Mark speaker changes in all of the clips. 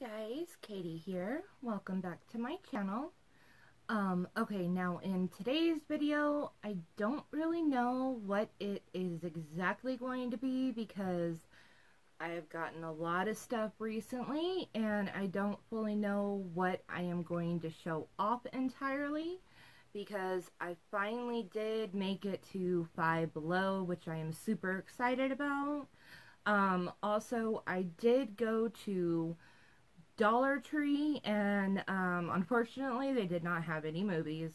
Speaker 1: Hey guys, Katie here. Welcome back to my channel. Um, okay, now in today's video, I don't really know what it is exactly going to be because I have gotten a lot of stuff recently and I don't fully know what I am going to show off entirely because I finally did make it to Five Below, which I am super excited about. Um, also, I did go to Dollar Tree, and um, unfortunately, they did not have any movies.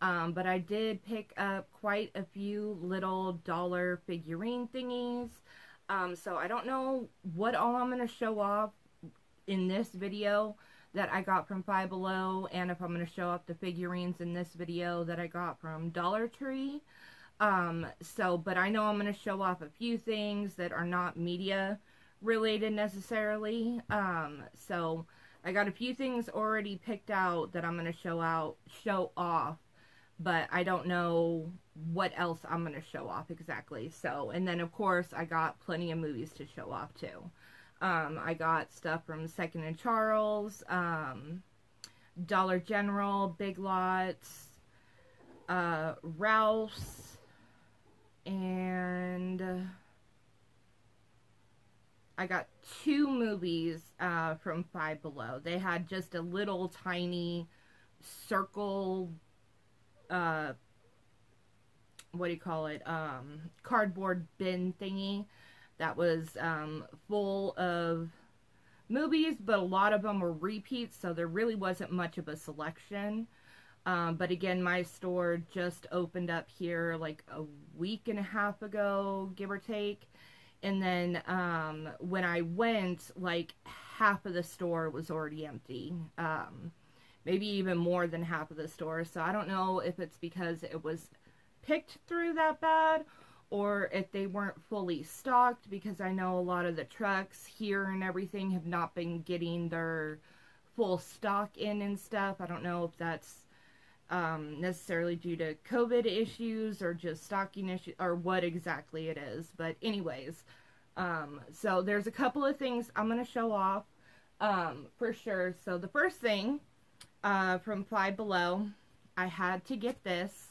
Speaker 1: Um, but I did pick up quite a few little dollar figurine thingies. Um, so I don't know what all I'm going to show off in this video that I got from Five Below, and if I'm going to show off the figurines in this video that I got from Dollar Tree. Um, so, but I know I'm going to show off a few things that are not media related necessarily. Um, so I got a few things already picked out that I'm going to show out, show off, but I don't know what else I'm going to show off exactly. So, and then of course I got plenty of movies to show off too. Um, I got stuff from Second and Charles, um, Dollar General, Big Lots, uh, Ralph's, and I got two movies uh, from Five Below. They had just a little tiny circle, uh, what do you call it, um, cardboard bin thingy that was um, full of movies, but a lot of them were repeats, so there really wasn't much of a selection. Um, but again, my store just opened up here like a week and a half ago, give or take. And then um, when I went, like half of the store was already empty. Um, maybe even more than half of the store. So I don't know if it's because it was picked through that bad or if they weren't fully stocked because I know a lot of the trucks here and everything have not been getting their full stock in and stuff. I don't know if that's um, necessarily due to COVID issues or just stocking issues or what exactly it is. But anyways, um, so there's a couple of things I'm going to show off um, for sure. So the first thing uh, from Five Below, I had to get this.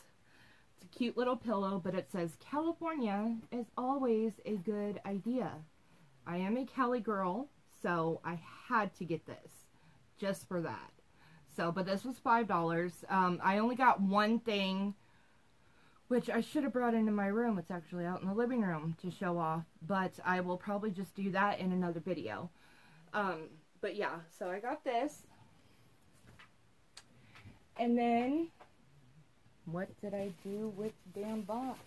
Speaker 1: It's a cute little pillow, but it says California is always a good idea. I am a Cali girl, so I had to get this just for that. So, but this was $5. Um, I only got one thing, which I should have brought into my room. It's actually out in the living room to show off, but I will probably just do that in another video. Um, but yeah, so I got this. And then, what did I do with the damn box?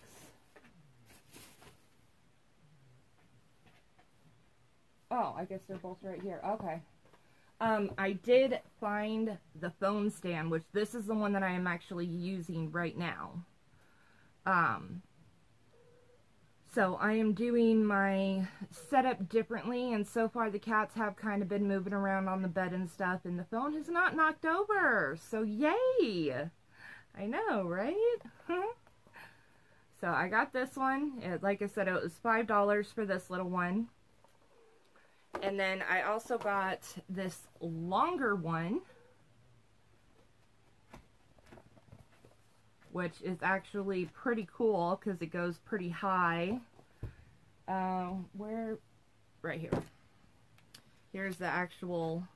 Speaker 1: Oh, I guess they're both right here. Okay. Um, I did find the phone stand, which this is the one that I am actually using right now. Um, so I am doing my setup differently, and so far the cats have kind of been moving around on the bed and stuff, and the phone has not knocked over. So yay! I know, right? so I got this one. It, like I said, it was $5 for this little one. And then I also got this longer one, which is actually pretty cool because it goes pretty high. Uh, where, right here. Here's the actual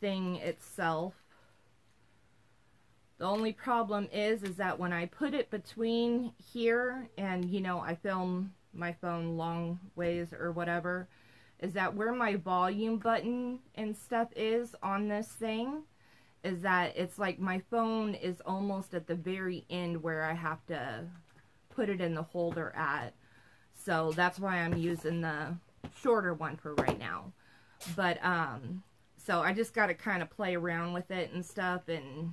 Speaker 1: thing itself. The only problem is, is that when I put it between here and, you know, I film my phone long ways or whatever, is that where my volume button and stuff is on this thing is that it's like my phone is almost at the very end where I have to put it in the holder at. So that's why I'm using the shorter one for right now. But, um, so I just got to kind of play around with it and stuff. And,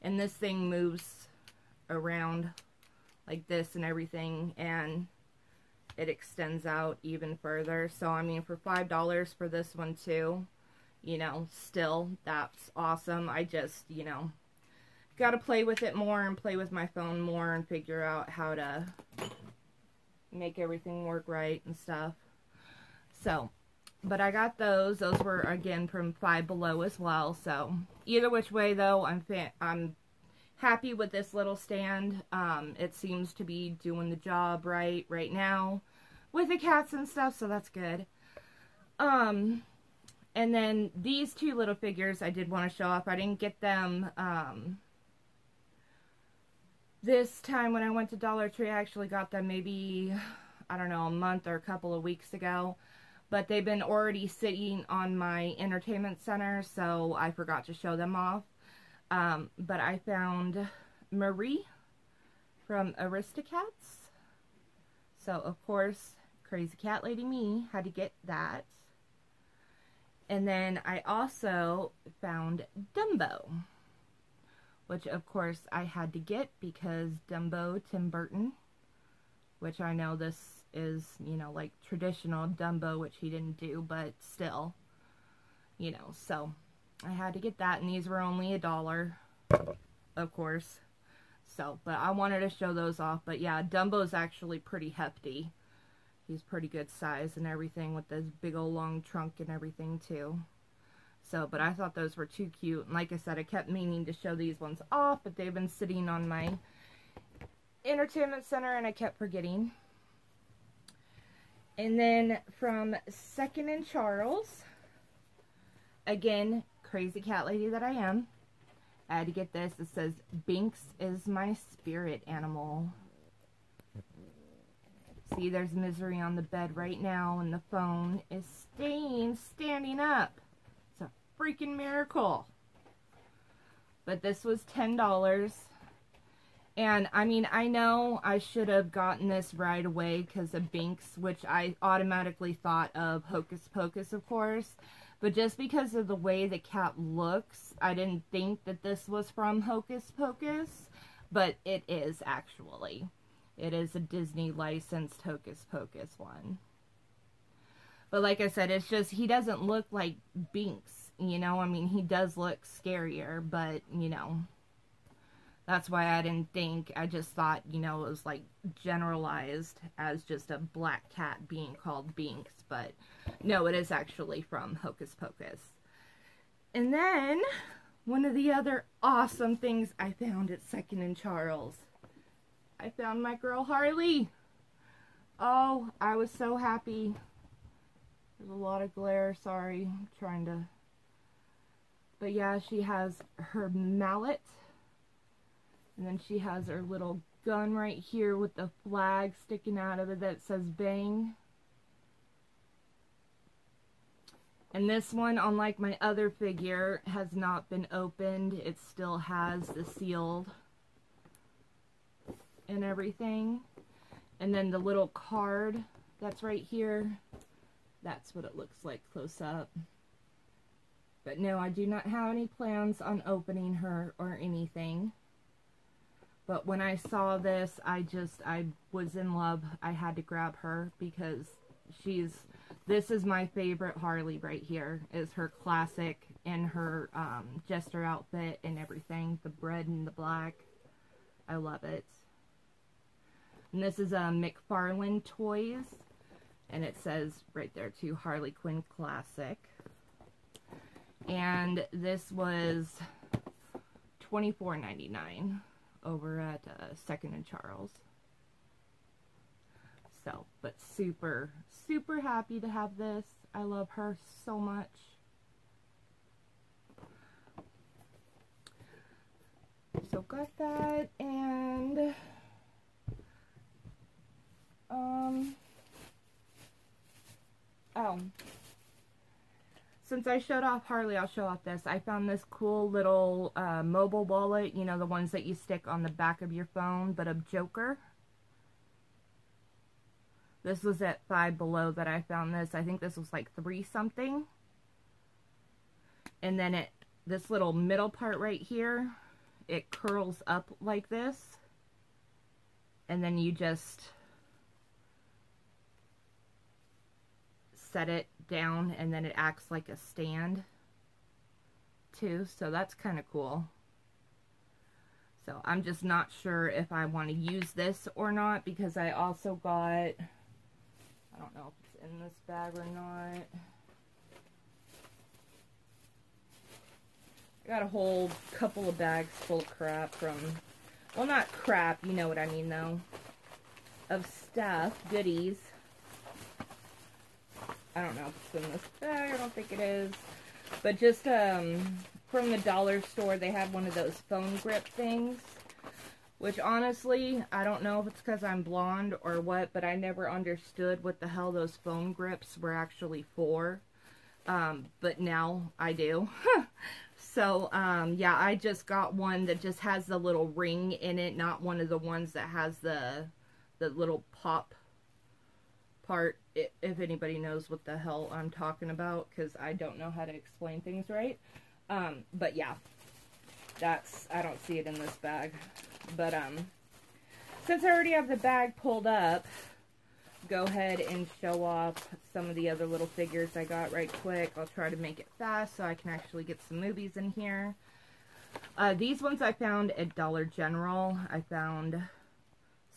Speaker 1: and this thing moves around like this and everything. And it extends out even further. So, I mean, for $5 for this one too, you know, still, that's awesome. I just, you know, got to play with it more and play with my phone more and figure out how to make everything work right and stuff. So, but I got those. Those were again from Five Below as well. So either which way though, I'm I'm happy with this little stand. Um, it seems to be doing the job right right now with the cats and stuff, so that's good. Um, and then these two little figures I did want to show off. I didn't get them um, this time when I went to Dollar Tree. I actually got them maybe, I don't know, a month or a couple of weeks ago. But they've been already sitting on my entertainment center, so I forgot to show them off. Um, but I found Marie from Aristocats. So, of course, Crazy Cat Lady me had to get that. And then I also found Dumbo, which of course I had to get because Dumbo Tim Burton, which I know this is, you know, like traditional Dumbo, which he didn't do, but still, you know, so I had to get that, and these were only a dollar, of course. So, but I wanted to show those off, but yeah, Dumbo's actually pretty hefty. He's pretty good size and everything with this big old long trunk and everything too. So, but I thought those were too cute. And like I said, I kept meaning to show these ones off, but they've been sitting on my entertainment center and I kept forgetting. And then from Second and Charles, again, crazy cat lady that I am, I had to get this. It says, Binks is my spirit animal. See, there's misery on the bed right now, and the phone is staying standing up. It's a freaking miracle. But this was $10. And, I mean, I know I should have gotten this right away because of Binks, which I automatically thought of Hocus Pocus, of course. But just because of the way the cat looks, I didn't think that this was from Hocus Pocus. But it is, actually. It is a Disney licensed Hocus Pocus one. But like I said, it's just, he doesn't look like Binks, you know? I mean, he does look scarier, but, you know, that's why I didn't think, I just thought, you know, it was like generalized as just a black cat being called Binks, but no, it is actually from Hocus Pocus. And then, one of the other awesome things I found at Second and Charles I found my girl Harley. Oh, I was so happy. There's a lot of glare, sorry. I'm trying to... But yeah, she has her mallet. And then she has her little gun right here with the flag sticking out of it that says bang. And this one, unlike my other figure, has not been opened. It still has the sealed and everything. And then the little card that's right here, that's what it looks like close up. But no, I do not have any plans on opening her or anything. But when I saw this, I just, I was in love. I had to grab her because she's, this is my favorite Harley right here, is her classic in her um, jester outfit and everything. The red and the black. I love it. And this is a McFarlane Toys. And it says right there too, Harley Quinn Classic. And this was $24.99 over at uh, Second and Charles. So, but super, super happy to have this. I love her so much. So got that and um, oh. Since I showed off Harley, I'll show off this. I found this cool little uh, mobile wallet, you know, the ones that you stick on the back of your phone, but of Joker. This was at Five Below that I found this. I think this was like three something. And then it, this little middle part right here, it curls up like this. And then you just set it down and then it acts like a stand too. So that's kind of cool. So I'm just not sure if I want to use this or not because I also got, I don't know if it's in this bag or not. I got a whole couple of bags full of crap from, well not crap, you know what I mean though, of stuff, goodies I don't know if it's in this bag, I don't think it is. But just um, from the dollar store, they have one of those phone grip things. Which honestly, I don't know if it's because I'm blonde or what, but I never understood what the hell those phone grips were actually for. Um, but now I do. so, um, yeah, I just got one that just has the little ring in it, not one of the ones that has the, the little pop part, if anybody knows what the hell I'm talking about, because I don't know how to explain things right. Um, but yeah, that's, I don't see it in this bag. But, um, since I already have the bag pulled up, go ahead and show off some of the other little figures I got right quick. I'll try to make it fast so I can actually get some movies in here. Uh, these ones I found at Dollar General. I found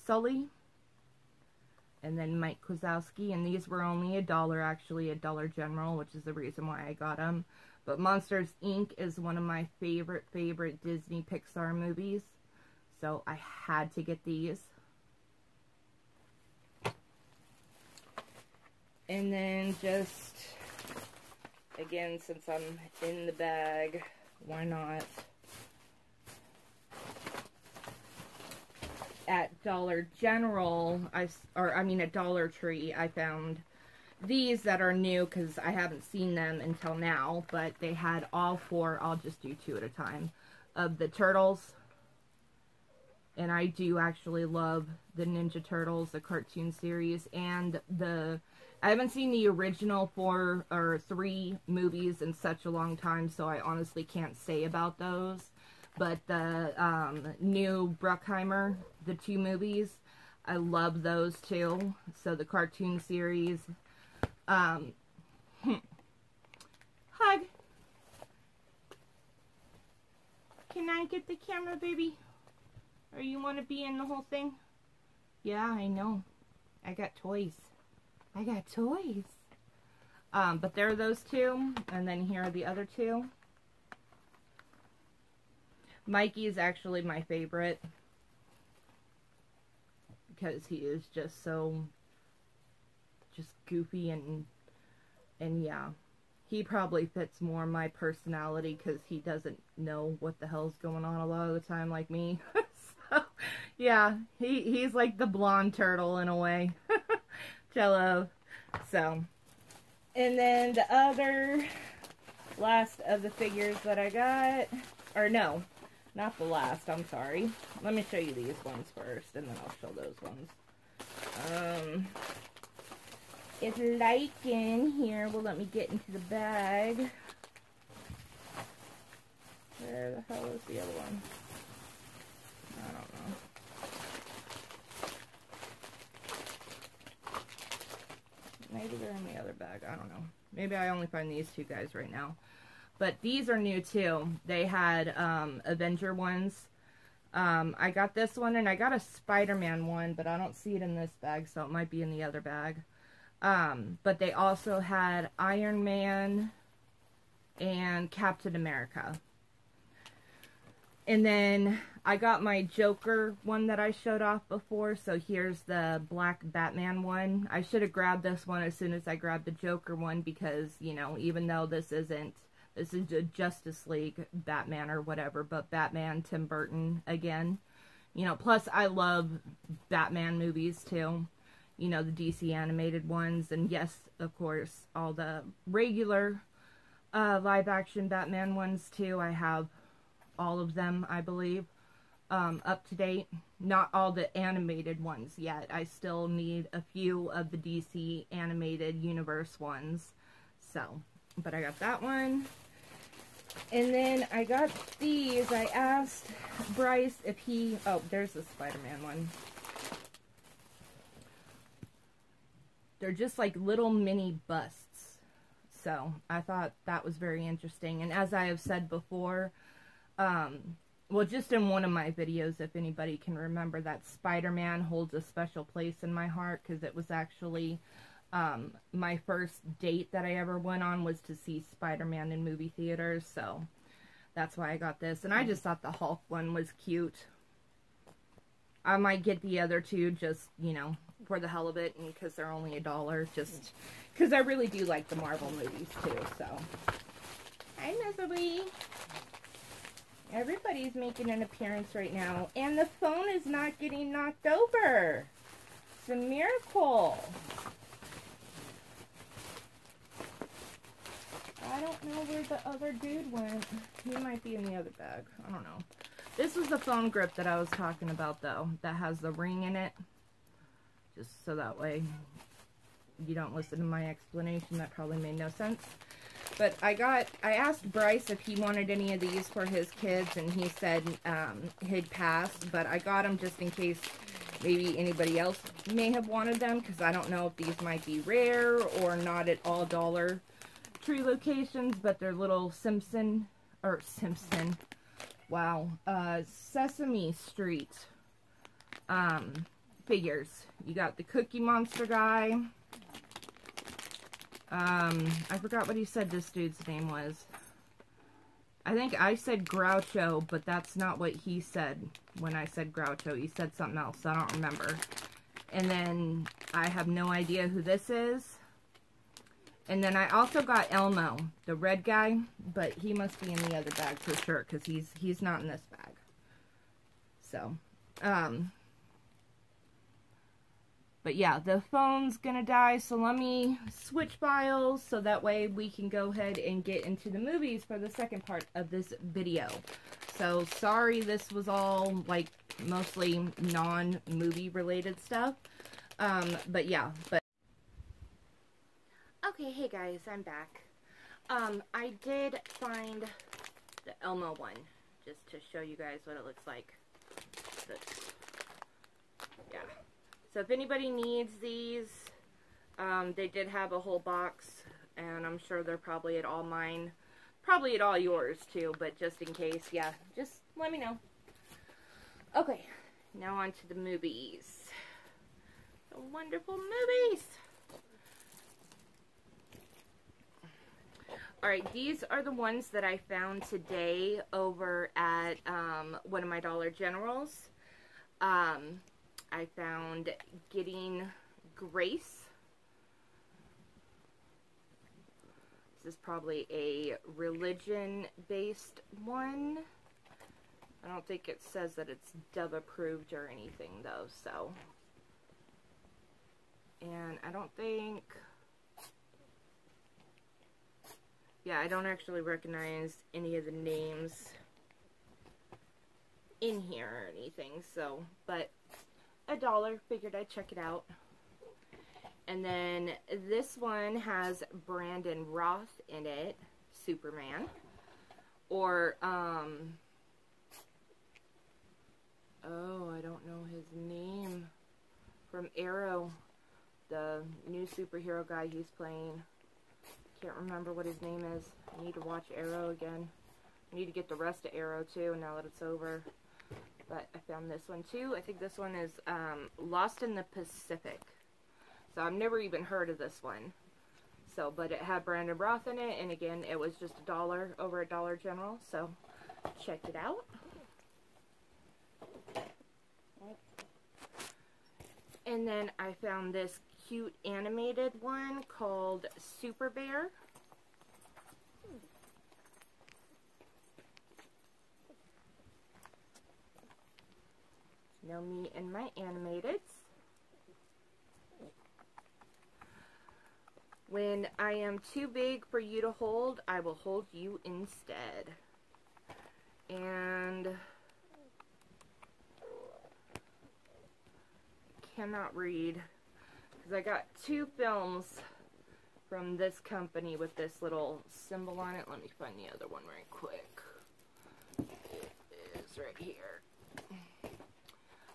Speaker 1: Sully and then Mike Wazowski, and these were only a dollar actually at Dollar General, which is the reason why I got them. But Monsters, Inc. is one of my favorite, favorite Disney Pixar movies. So I had to get these. And then just, again, since I'm in the bag, why not? At Dollar General, I, or I mean at Dollar Tree, I found these that are new because I haven't seen them until now, but they had all four, I'll just do two at a time, of the Turtles. And I do actually love the Ninja Turtles, the cartoon series, and the, I haven't seen the original four or three movies in such a long time, so I honestly can't say about those. But the um, new Bruckheimer, the two movies, I love those too. So the cartoon series, um, hug. Can I get the camera, baby? Or you want to be in the whole thing? Yeah, I know. I got toys. I got toys. Um, but there are those two. And then here are the other two. Mikey is actually my favorite. Because he is just so just goofy and and yeah. He probably fits more my personality because he doesn't know what the hell's going on a lot of the time like me. So yeah he he's like the blonde turtle in a way. Jello. So and then the other last of the figures that I got or no not the last I'm sorry let me show you these ones first and then I'll show those ones um if light in here Well, let me get into the bag. Where the hell is the other one? I don't know. Maybe they're in the other bag. I don't know. Maybe I only find these two guys right now. But these are new too. They had um, Avenger ones. Um, I got this one and I got a Spider-Man one, but I don't see it in this bag, so it might be in the other bag. Um, but they also had Iron Man and Captain America. And then I got my Joker one that I showed off before. So here's the black Batman one. I should have grabbed this one as soon as I grabbed the Joker one because, you know, even though this isn't, this is a Justice League Batman or whatever, but Batman, Tim Burton again. You know, plus I love Batman movies too you know, the DC animated ones, and yes, of course, all the regular uh, live action Batman ones too. I have all of them, I believe, um, up to date. Not all the animated ones yet. I still need a few of the DC animated universe ones. So, but I got that one. And then I got these. I asked Bryce if he... Oh, there's the Spider-Man one. They're just like little mini busts. So I thought that was very interesting. And as I have said before, um, well, just in one of my videos, if anybody can remember, that Spider-Man holds a special place in my heart because it was actually um, my first date that I ever went on was to see Spider-Man in movie theaters. So That's why I got this. And I just thought the Hulk one was cute. I might get the other two just, you know, for the hell of it and because they're only a dollar. Just because I really do like the Marvel movies too, so. Hi, Misery. Everybody's making an appearance right now. And the phone is not getting knocked over. It's a miracle. I don't know where the other dude went. He might be in the other bag. I don't know. This was the phone grip that I was talking about, though, that has the ring in it. Just so that way you don't listen to my explanation. That probably made no sense. But I got, I asked Bryce if he wanted any of these for his kids, and he said um, he'd pass. But I got them just in case maybe anybody else may have wanted them, because I don't know if these might be rare or not at all dollar tree locations, but they're little Simpson, or Simpson, wow, uh, Sesame Street um, figures. You got the Cookie Monster guy. Um, I forgot what he said this dude's name was. I think I said Groucho, but that's not what he said when I said Groucho. He said something else. I don't remember. And then I have no idea who this is. And then I also got Elmo, the red guy, but he must be in the other bag for sure because he's he's not in this bag. So, um, but yeah, the phone's gonna die, so let me switch files so that way we can go ahead and get into the movies for the second part of this video. So sorry this was all like mostly non-movie related stuff. Um, but yeah, but Okay, hey guys, I'm back. Um, I did find the Elmo one, just to show you guys what it looks like. This. Yeah. So if anybody needs these, um, they did have a whole box, and I'm sure they're probably at all mine. Probably at all yours, too, but just in case, yeah, just let me know. Okay, now on to the movies. The wonderful movies! Alright, these are the ones that I found today over at um, one of my Dollar Generals. Um, I found Getting Grace. This is probably a religion-based one. I don't think it says that it's Dove approved or anything though, so. And I don't think yeah, I don't actually recognize any of the names in here or anything, so, but a dollar, figured I'd check it out. And then this one has Brandon Routh in it, Superman, or, um, oh, I don't know his name, from Arrow, the new superhero guy he's playing can't remember what his name is. I need to watch Arrow again. I need to get the rest of Arrow too now that it's over. But I found this one too. I think this one is um, Lost in the Pacific. So I've never even heard of this one. So, but it had Brandon Routh in it, and again, it was just a dollar over at Dollar General. So, check it out. And then I found this cute animated one called Super Bear. Know me and my animateds. When I am too big for you to hold, I will hold you instead. And cannot read because I got two films from this company with this little symbol on it. Let me find the other one right quick. It is right here.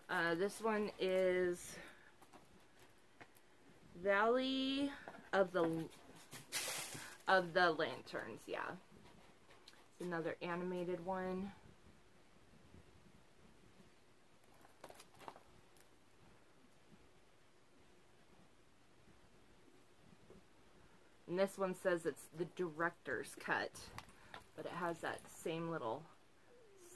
Speaker 1: Uh, this one is Valley of the of the Lanterns, yeah. It's another animated one. And this one says it's the director's cut. but it has that same little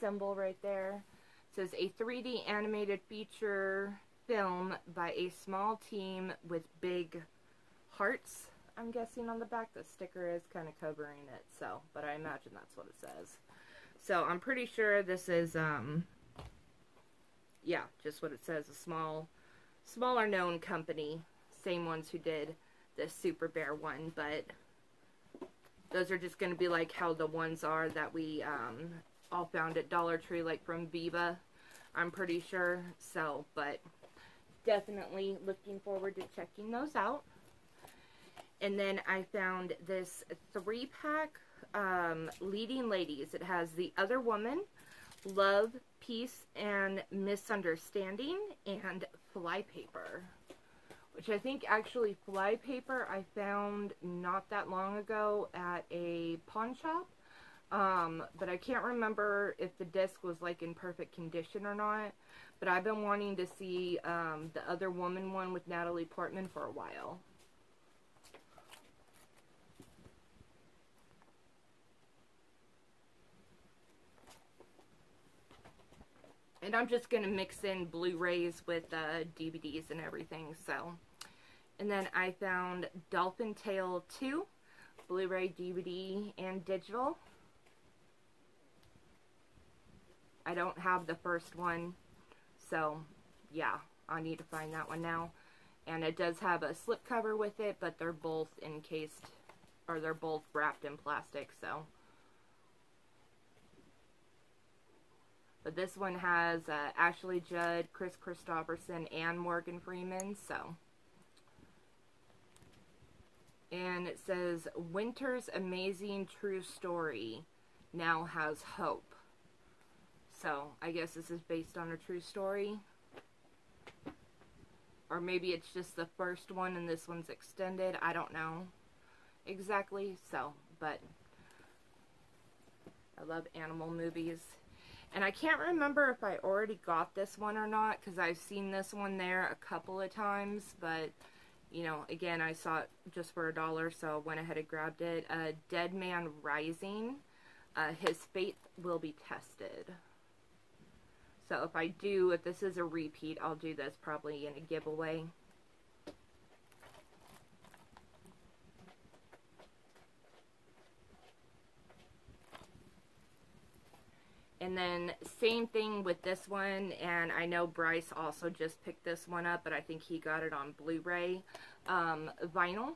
Speaker 1: symbol right there. It says a 3D animated feature film by a small team with big hearts. I'm guessing on the back the sticker is kind of covering it, so, but I imagine that's what it says. So I'm pretty sure this is, um, yeah, just what it says, a small, smaller known company, same ones who did the Super Bear one, but those are just going to be like how the ones are that we um, all found at Dollar Tree, like from Viva, I'm pretty sure. So, but definitely looking forward to checking those out. And then I found this three pack um, Leading Ladies. It has The Other Woman, Love, Peace, and Misunderstanding, and Flypaper. Which I think actually Flypaper I found not that long ago at a pawn shop. Um, but I can't remember if the disc was like in perfect condition or not. But I've been wanting to see um, the other woman one with Natalie Portman for a while. And I'm just going to mix in Blu-rays with uh, DVDs and everything, so. And then I found Dolphin Tale 2, Blu-ray, DVD, and digital. I don't have the first one, so yeah, I need to find that one now. And it does have a slip cover with it, but they're both encased, or they're both wrapped in plastic, so. But this one has uh, Ashley Judd, Kris Kristofferson, and Morgan Freeman, so. And it says, Winter's Amazing True Story now has hope. So, I guess this is based on a true story. Or maybe it's just the first one and this one's extended. I don't know exactly. So, but I love animal movies. And I can't remember if I already got this one or not because I've seen this one there a couple of times. But, you know, again, I saw it just for a dollar, so I went ahead and grabbed it. Uh, Dead Man Rising. Uh, his Faith will be tested. So if I do, if this is a repeat, I'll do this probably in a giveaway. And then same thing with this one, and I know Bryce also just picked this one up, but I think he got it on Blu-ray. Um, vinyl.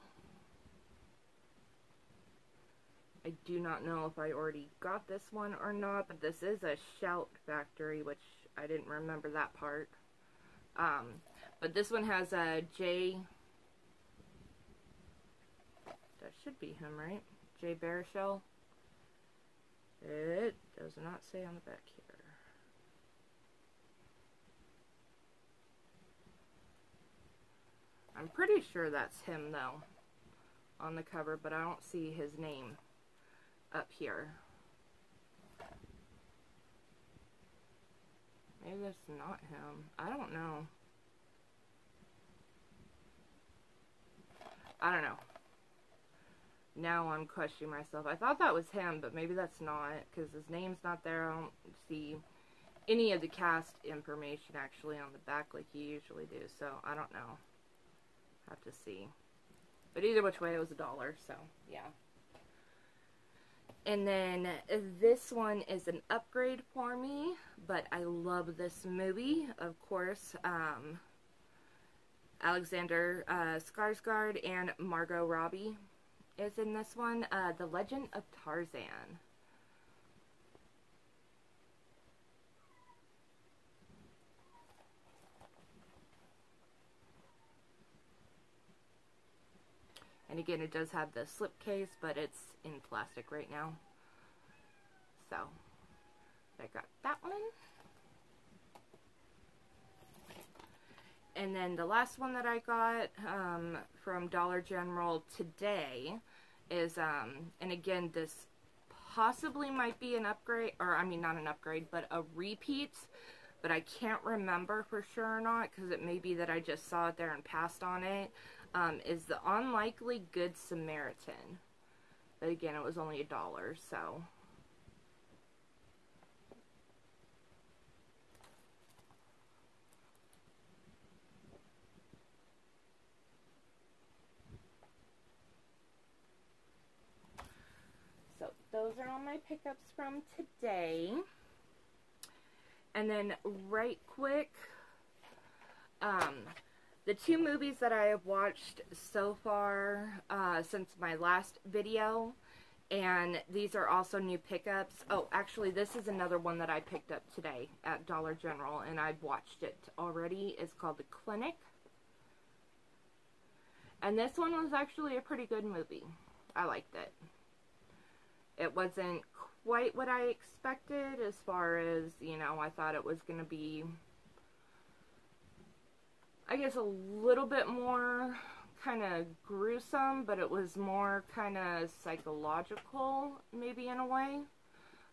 Speaker 1: I do not know if I already got this one or not, but this is a Shout Factory, which I didn't remember that part. Um, but this one has a J. That should be him, right? Jay Baruchel. It does not say on the back here. I'm pretty sure that's him, though, on the cover, but I don't see his name up here. Maybe that's not him. I don't know. I don't know. Now I'm questioning myself. I thought that was him, but maybe that's not, because his name's not there. I don't see any of the cast information actually on the back like you usually do, so I don't know. Have to see. But either which way, it was a dollar, so yeah. And then this one is an upgrade for me, but I love this movie, of course. Um, Alexander uh, Skarsgård and Margot Robbie is in this one. Uh, the Legend of Tarzan. And again, it does have the slipcase, but it's in plastic right now. So, I got that one. And then the last one that I got um, from Dollar General today is, um, and again, this possibly might be an upgrade, or I mean, not an upgrade, but a repeat, but I can't remember for sure or not, because it may be that I just saw it there and passed on it. Um, is the Unlikely Good Samaritan. But again, it was only a dollar, so those are all my pickups from today. And then right quick, um, the two movies that I have watched so far uh, since my last video, and these are also new pickups. Oh, actually, this is another one that I picked up today at Dollar General, and I've watched it already. It's called The Clinic. And this one was actually a pretty good movie. I liked it. It wasn't quite what I expected as far as, you know, I thought it was going to be, I guess, a little bit more kind of gruesome, but it was more kind of psychological, maybe in a way.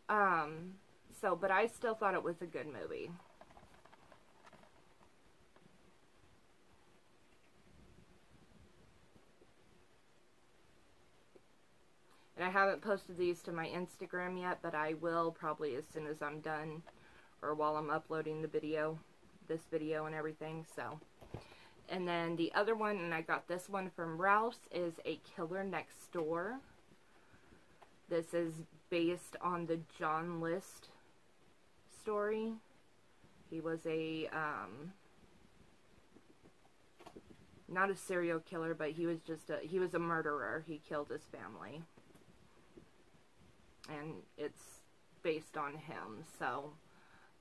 Speaker 1: Um, so, but I still thought it was a good movie. And I haven't posted these to my Instagram yet, but I will probably as soon as I'm done or while I'm uploading the video, this video and everything, so. And then the other one, and I got this one from Rouse, is A Killer Next Door. This is based on the John List story. He was a, um, not a serial killer, but he was just a, he was a murderer. He killed his family and it's based on him. So,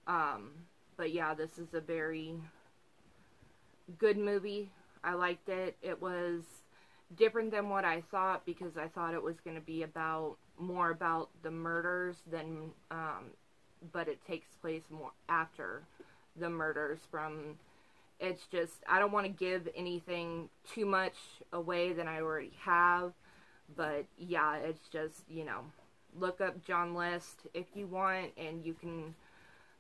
Speaker 1: um, but yeah, this is a very good movie. I liked it. It was different than what I thought because I thought it was going to be about more about the murders than, um, but it takes place more after the murders from it's just I don't want to give anything too much away than I already have but yeah it's just you know look up John List if you want, and you can.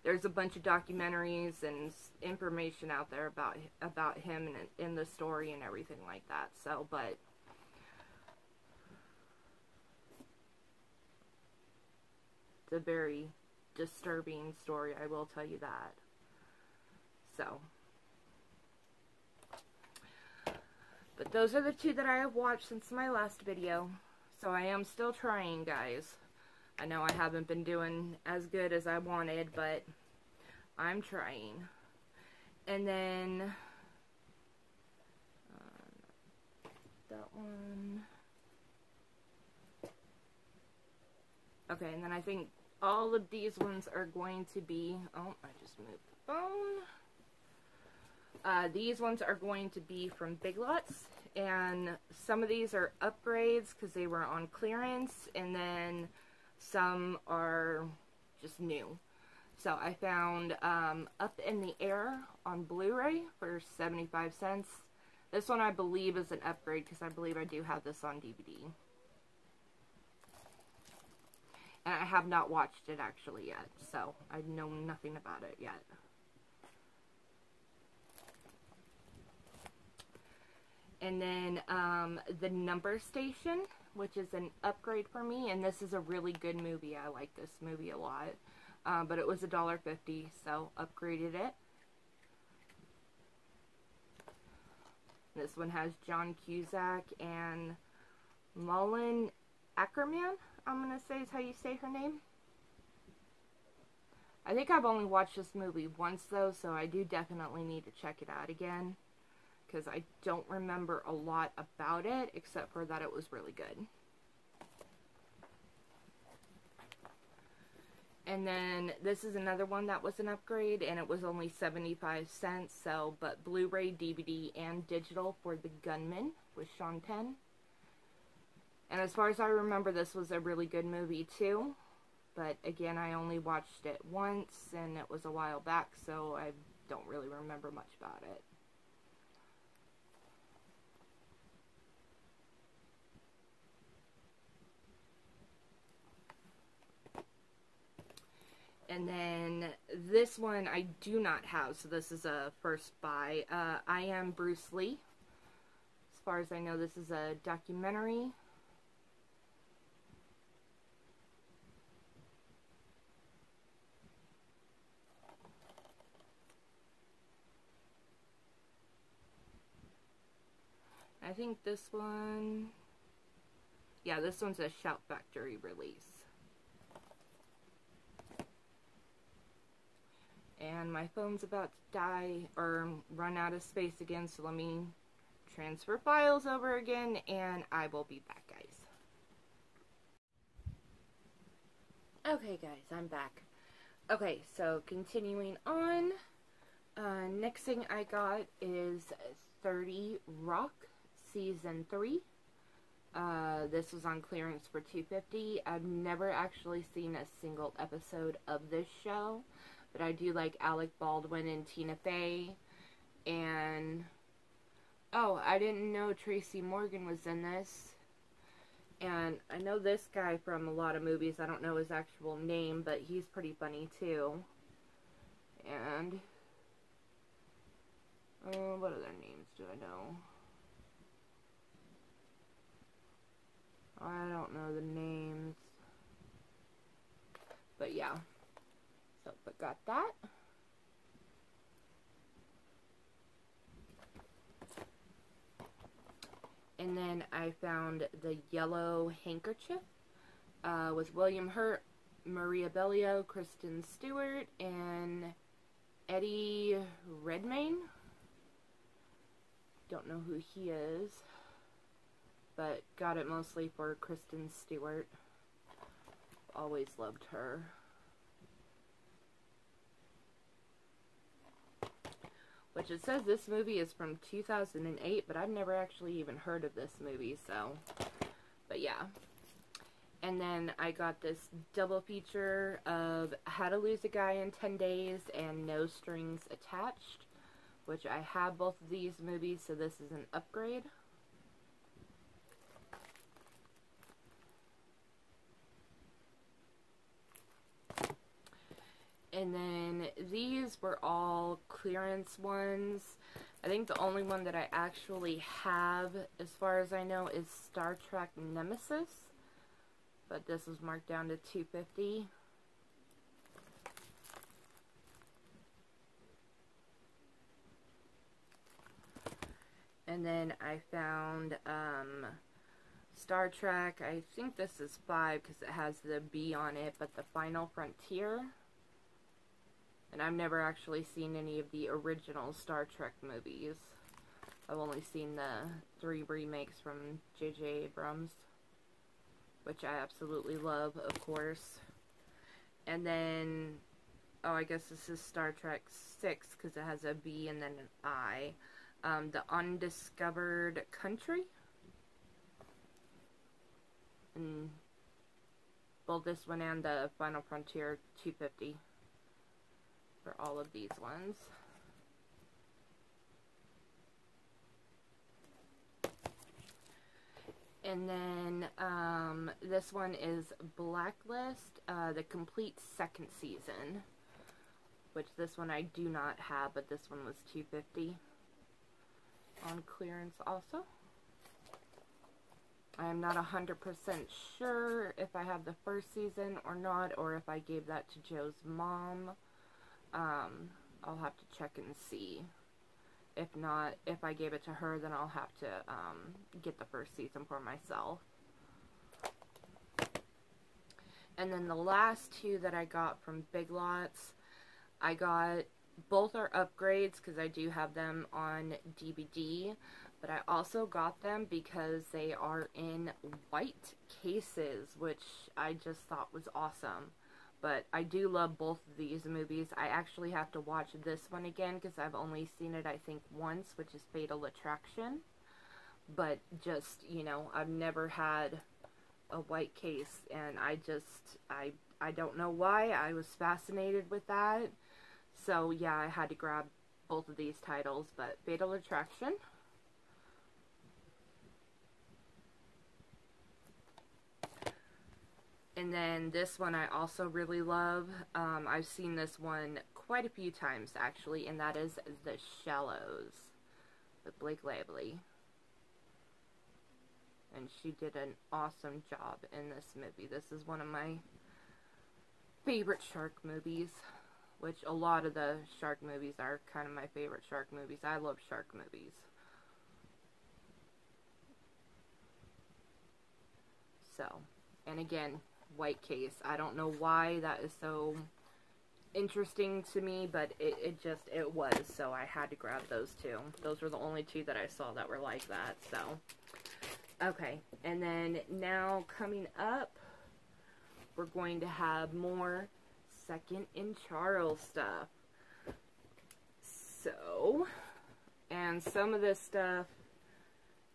Speaker 1: There's a bunch of documentaries and information out there about about him and in the story and everything like that. So, but it's a very disturbing story. I will tell you that. So. But those are the two that I have watched since my last video. So I am still trying, guys. I know I haven't been doing as good as I wanted, but I'm trying. And then uh, that one. Okay, and then I think all of these ones are going to be. Oh, I just moved the phone. Uh, these ones are going to be from Big Lots, and some of these are upgrades because they were on clearance, and then some are just new. So I found um, Up in the Air on Blu-ray for 75 cents. This one I believe is an upgrade because I believe I do have this on DVD. And I have not watched it actually yet, so I know nothing about it yet. And then um, The Number Station which is an upgrade for me, and this is a really good movie. I like this movie a lot. Uh, but it was $1.50, so upgraded it. This one has John Cusack and Malin Akerman, I'm going to say is how you say her name. I think I've only watched this movie once, though, so I do definitely need to check it out again because I don't remember a lot about it except for that it was really good. And then this is another one that was an upgrade and it was only 75 cents. So, but Blu-ray, DVD, and digital for The Gunman with Sean Penn. And as far as I remember, this was a really good movie too. But again, I only watched it once and it was a while back, so I don't really remember much about it. And then this one I do not have, so this is a first buy. Uh, I am Bruce Lee. As far as I know, this is a documentary. I think this one, yeah, this one's a Shout Factory release. And my phone's about to die or run out of space again, so let me transfer files over again and I will be back, guys. Okay, guys, I'm back. Okay, so continuing on, uh, next thing I got is 30 Rock Season 3. Uh, this was on clearance for 250 I've never actually seen a single episode of this show, but I do like Alec Baldwin and Tina Fey. And, oh, I didn't know Tracy Morgan was in this. And I know this guy from a lot of movies. I don't know his actual name, but he's pretty funny too. And, uh, what other names do I know? I don't know the names. But yeah. So, but got that. And then I found the Yellow Handkerchief uh, with William Hurt, Maria Bello, Kristen Stewart, and Eddie Redmayne. Don't know who he is but got it mostly for Kristen Stewart. Always loved her. Which it says this movie is from 2008, but I've never actually even heard of this movie, so. But yeah. And then I got this double feature of How to Lose a Guy in 10 Days and No Strings Attached. Which I have both of these movies, so this is an upgrade. And then these were all clearance ones. I think the only one that I actually have, as far as I know, is Star Trek Nemesis. But this was marked down to 250 And then I found um, Star Trek. I think this is 5 because it has the B on it, but the Final Frontier. And I've never actually seen any of the original Star Trek movies. I've only seen the three remakes from J.J. Abrams. Which I absolutely love, of course. And then, oh, I guess this is Star Trek 6 because it has a B and then an I. Um, the Undiscovered Country. And both this one and the Final Frontier 250 for all of these ones. And then um, this one is Blacklist, uh, the complete second season. Which this one I do not have, but this one was 250 on clearance also. I am not 100% sure if I have the first season or not, or if I gave that to Joe's mom. Um, I'll have to check and see. If not, if I gave it to her, then I'll have to um, get the first season for myself. And then the last two that I got from Big Lots, I got, both are upgrades because I do have them on DVD, but I also got them because they are in white cases, which I just thought was awesome. But I do love both of these movies. I actually have to watch this one again because I've only seen it, I think, once, which is Fatal Attraction. But just, you know, I've never had a white case, and I just, I, I don't know why. I was fascinated with that. So, yeah, I had to grab both of these titles, but Fatal Attraction And then this one I also really love. Um, I've seen this one quite a few times actually, and that is The Shallows with Blake Lively. And she did an awesome job in this movie. This is one of my favorite shark movies, which a lot of the shark movies are kind of my favorite shark movies. I love shark movies. So, and again, white case. I don't know why that is so interesting to me, but it, it just, it was, so I had to grab those two. Those were the only two that I saw that were like that, so. Okay, and then now coming up, we're going to have more Second and Charles stuff. So, and some of this stuff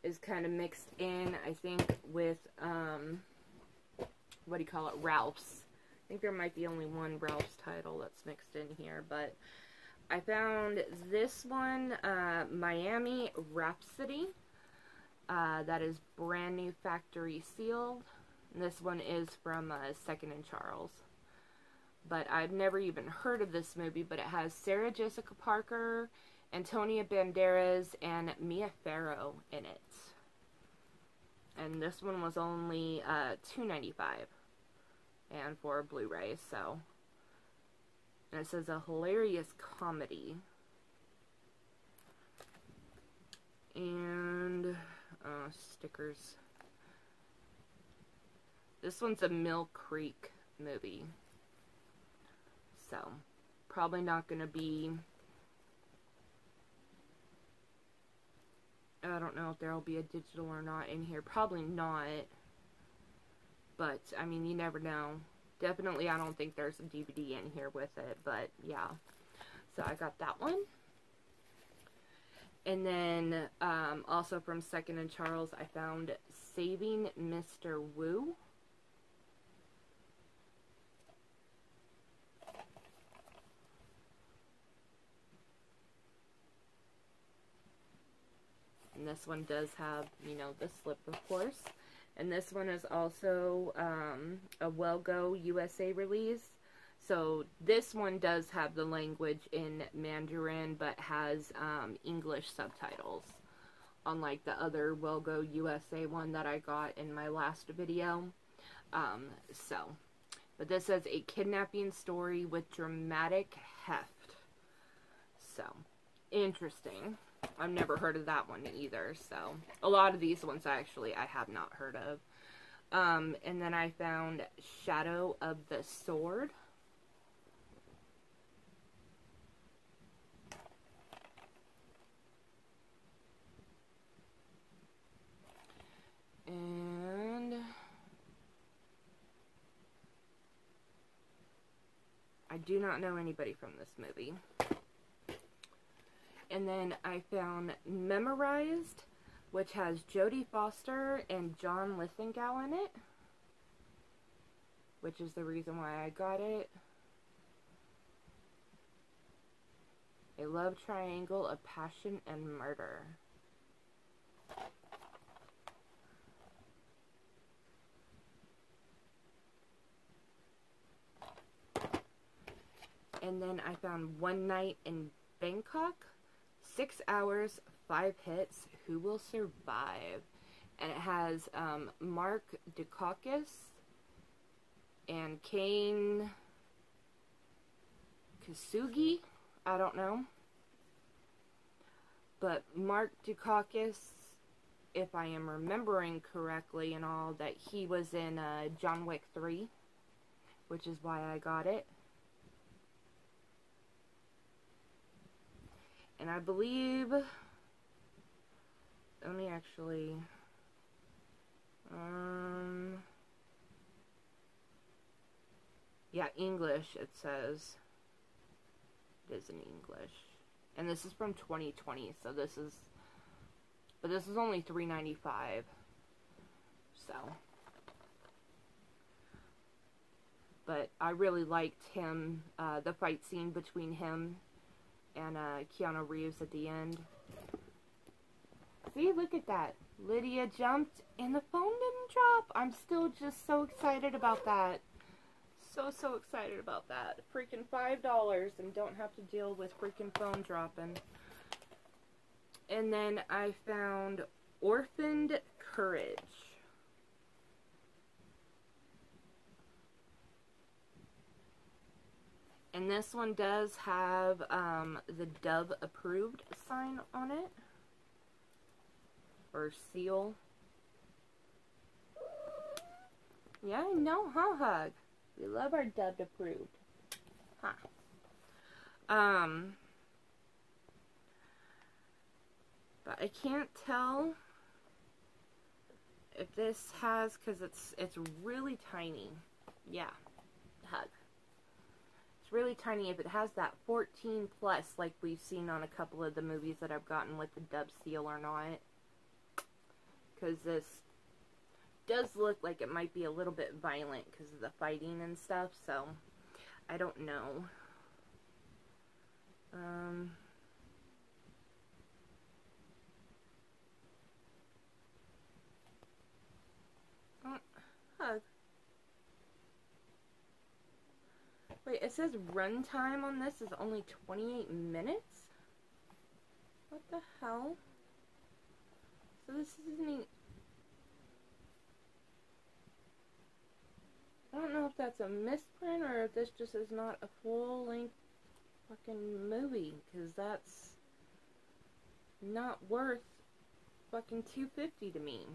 Speaker 1: is kind of mixed in, I think, with, um, what do you call it, Ralph's. I think there might be only one Ralph's title that's mixed in here, but I found this one, uh, Miami Rhapsody. Uh, that is brand new factory sealed. And this one is from uh, Second and Charles. But I've never even heard of this movie, but it has Sarah Jessica Parker, Antonio Banderas, and Mia Farrow in it. And this one was only uh, $2.95 and for Blu-ray, so. And it says a hilarious comedy. And uh, stickers. This one's a Mill Creek movie. So, probably not going to be... I don't know if there will be a digital or not in here. Probably not. But, I mean, you never know. Definitely, I don't think there's a DVD in here with it. But, yeah. So, I got that one. And then, um, also from Second and Charles, I found Saving Mr. Wu. And this one does have, you know, the slip, of course. And this one is also um, a Well Go USA release. So this one does have the language in Mandarin, but has um, English subtitles. Unlike the other Well Go USA one that I got in my last video. Um, so, but this is a kidnapping story with dramatic heft. So, interesting. I've never heard of that one either. So, a lot of these ones actually I have not heard of. Um, and then I found Shadow of the Sword. And I do not know anybody from this movie. And then I found Mesmerized, which has Jodie Foster and John Lithgow in it. Which is the reason why I got it. A love triangle of passion and murder. And then I found One Night in Bangkok. Six hours, five hits. Who will survive? And it has um, Mark Dacascos and Kane Kosugi. I don't know. But Mark Dacascos, if I am remembering correctly and all, that he was in uh, John Wick 3, which is why I got it. And I believe, let me actually, um, yeah, English, it says. It is in English. And this is from 2020, so this is, but this is only $3.95. So. But I really liked him, uh, the fight scene between him and uh, Keanu Reeves at the end. See, look at that. Lydia jumped and the phone didn't drop. I'm still just so excited about that. So, so excited about that. Freaking $5 and don't have to deal with freaking phone dropping. And then I found Orphaned Courage. And this one does have um, the Dove approved sign on it. Or seal. Yeah, know, huh, Hug? We love our Dove approved. Huh. Um, but I can't tell if this has because it's it's really tiny. Yeah, hug. It's really tiny. If it has that 14 plus, like we've seen on a couple of the movies that I've gotten with the dub seal or not, because this does look like it might be a little bit violent because of the fighting and stuff. So I don't know. Um. hug. Wait, it says runtime on this is only 28 minutes? What the hell? So this isn't. I don't know if that's a misprint or if this just is not a full-length fucking movie, because that's not worth fucking 250 to me.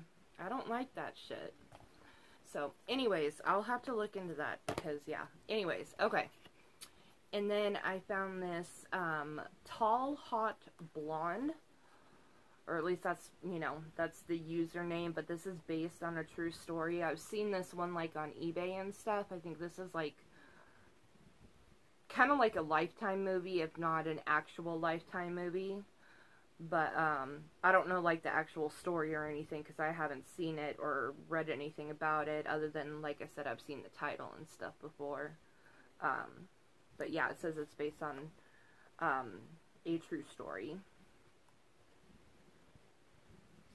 Speaker 1: I don't like that shit. So, anyways, I'll have to look into that because, yeah. Anyways, okay. And then I found this um, Tall Hot Blonde. Or at least that's, you know, that's the username. But this is based on a true story. I've seen this one, like, on eBay and stuff. I think this is, like, kind of like a Lifetime movie, if not an actual Lifetime movie. But um, I don't know like the actual story or anything because I haven't seen it or read anything about it other than like I said I've seen the title and stuff before. Um, but yeah, it says it's based on um, a true story.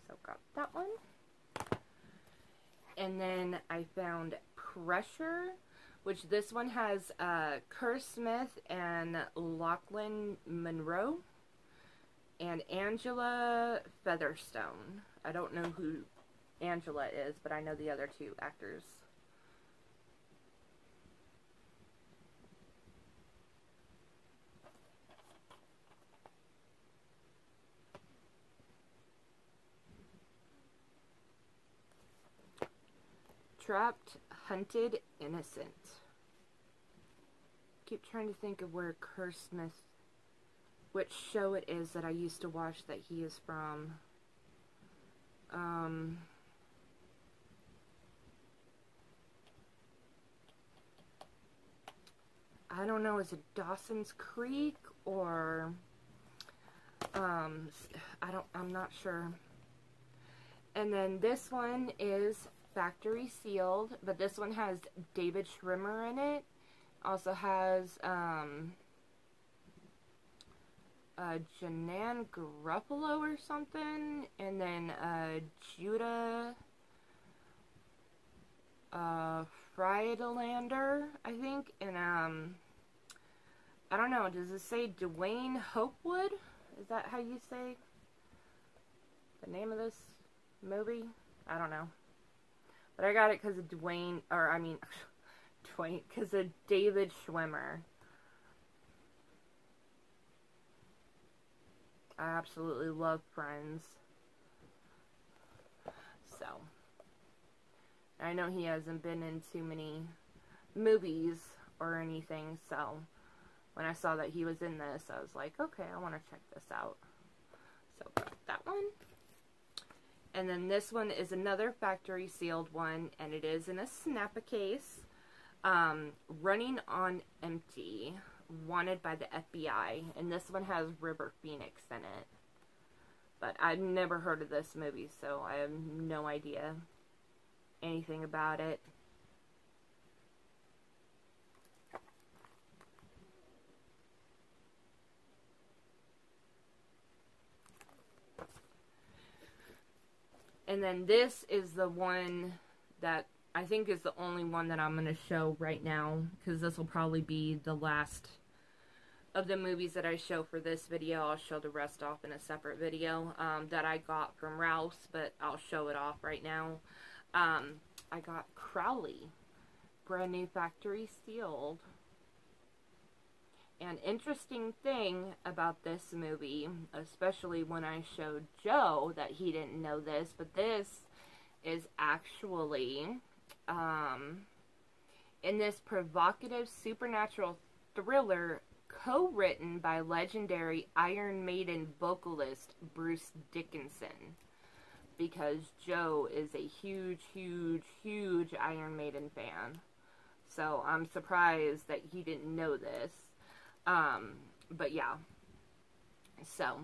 Speaker 1: So got that one. And then I found Pressure, which this one has uh, Kerr Smith and Lochlyn Munro and Angela Featherstone. I don't know who Angela is, but I know the other two actors. Trapped, Hunted, Innocent. Keep trying to think of where Kerr Smith which show it is that I used to watch that he is from. Um, I don't know, is it Dawson's Creek or um, I don't, I'm not sure. And then this one is factory sealed, but this one has David Schwimmer in it. Also has, um, uh, Janeane Garofalo or something, and then uh, Judah uh, Friedlander, I think, and um, I don't know, does it say Duane Hopwood? Is that how you say the name of this movie? I don't know. But I got it because of Dwayne, or I mean, Dwayne, because of David Schwimmer. I absolutely love Friends. So, I know he hasn't been in too many movies or anything, so when I saw that he was in this, I was like, okay, I want to check this out. So, got that one. And then this one is another factory sealed one, and it is in a snapper case. Um, running on empty wanted by the FBI, and this one has River Phoenix in it. But I've never heard of this movie, so I have no idea anything about it. And then this is the one that I think is the only one that I'm going to show right now because this will probably be the last of the movies that I show for this video. I'll show the rest off in a separate video um, that I got from Rouse, but I'll show it off right now. Um, I got Crowley, brand new factory sealed. An interesting thing about this movie, especially when I showed Joe that he didn't know this, but this is actually um, in this provocative supernatural thriller co-written by legendary Iron Maiden vocalist Bruce Dickinson because Joe is a huge, huge, huge Iron Maiden fan. So I'm surprised that he didn't know this. Um, but yeah. So,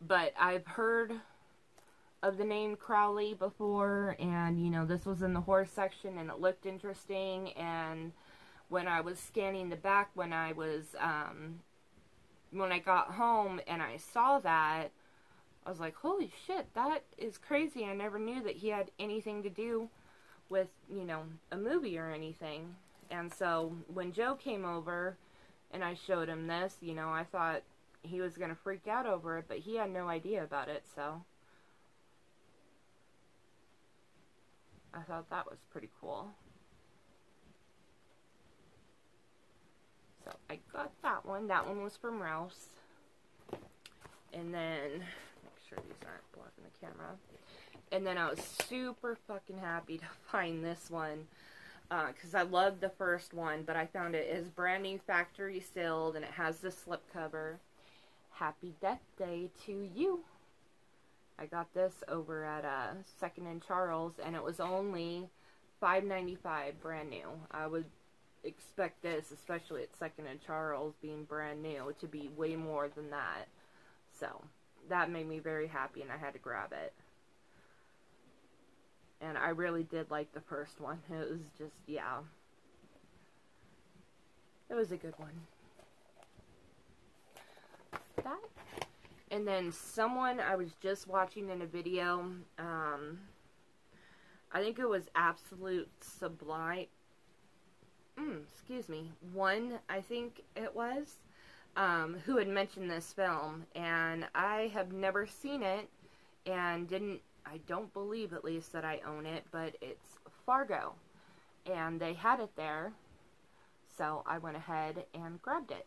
Speaker 1: but I've heard of the name Crowley before, and you know, this was in the horse section and it looked interesting. And when I was scanning the back, when I was, um, when I got home and I saw that, I was like, holy shit, that is crazy. I never knew that he had anything to do with, you know, a movie or anything. And so when Joe came over and I showed him this, you know, I thought he was going to freak out over it, but he had no idea about it, so. I thought that was pretty cool. So I got that one. That one was from Rouse. And then make sure these aren't blocking the camera. And then I was super fucking happy to find this one because uh, I loved the first one, but I found it is brand new factory sealed and it has the slip cover. Happy Death Day to you. I got this over at uh, Second and Charles, and it was only $5.95 brand new. I would expect this, especially at Second and Charles, being brand new, to be way more than that. So, that made me very happy and I had to grab it. And I really did like the first one. It was just, yeah. It was a good one. That. And then someone I was just watching in a video, um, I think it was Absolute Sublime. Mm, excuse me. One, I think it was um, who had mentioned this film, and I have never seen it, and didn't, I don't believe at least that I own it, but it's Fargo, and they had it there, so I went ahead and grabbed it.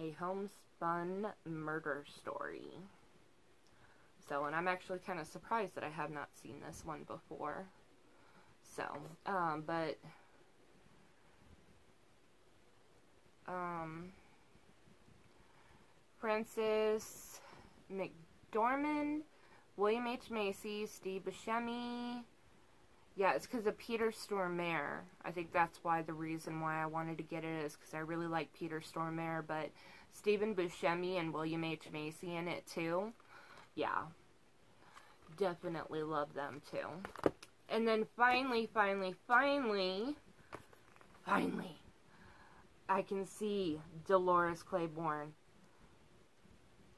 Speaker 1: A homespun murder story. So, and I'm actually kind of surprised that I have not seen this one before. So, um, but, um, Frances McDormand, William H. Macy, Steve Buscemi. Yeah, it's because of Peter Stormare. I think that's why the reason why I wanted to get it is because I really like Peter Stormare, but Stephen Buscemi and William H. Macy in it too yeah, definitely love them too. And then finally, finally, finally, finally, I can see Dolores Claiborne.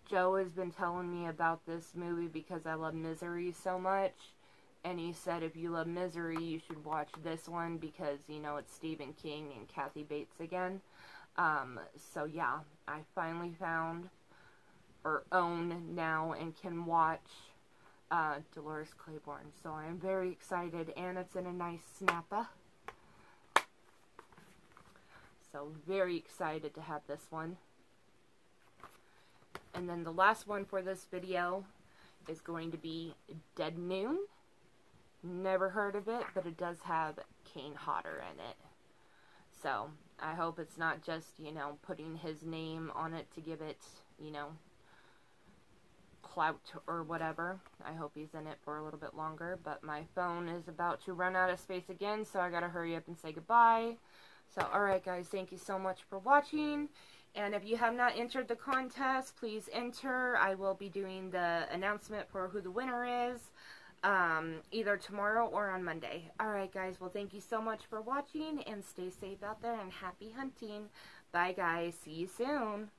Speaker 1: Joe has been telling me about this movie because I love Misery so much. And he said if you love Misery, you should watch this one because, you know, it's Stephen King and Kathy Bates again. Um, so yeah, I finally found or own now and can watch uh, Dolores Claiborne. So I'm very excited, and it's in a nice snapper. So very excited to have this one. And then the last one for this video is going to be Dead Noon. Never heard of it, but it does have Kane Hodder in it. So, I hope it's not just, you know, putting his name on it to give it, you know, clout or whatever. I hope he's in it for a little bit longer, but my phone is about to run out of space again, so I gotta hurry up and say goodbye. So, alright guys, thank you so much for watching. And if you have not entered the contest, please enter. I will be doing the announcement for who the winner is um, either tomorrow or on Monday. Alright guys, well thank you so much for watching and stay safe out there and happy hunting. Bye guys, see you soon.